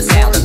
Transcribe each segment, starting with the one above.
the sound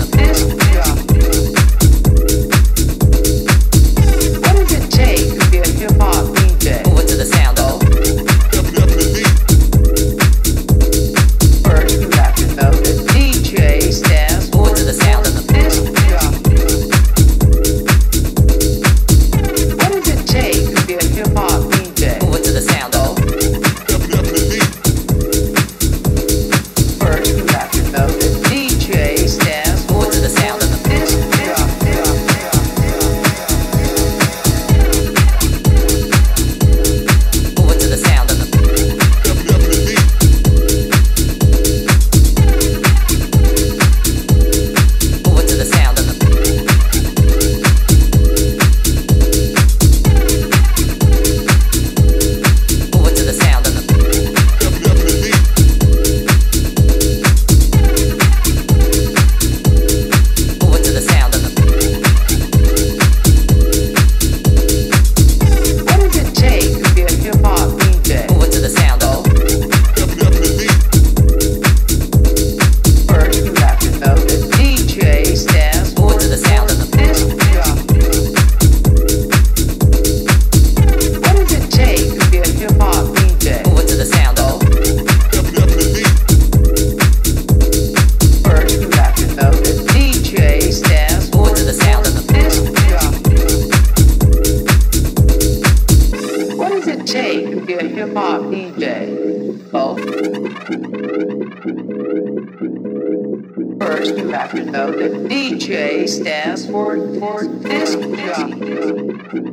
First, you have to know that DJ stands for, for disc jockey.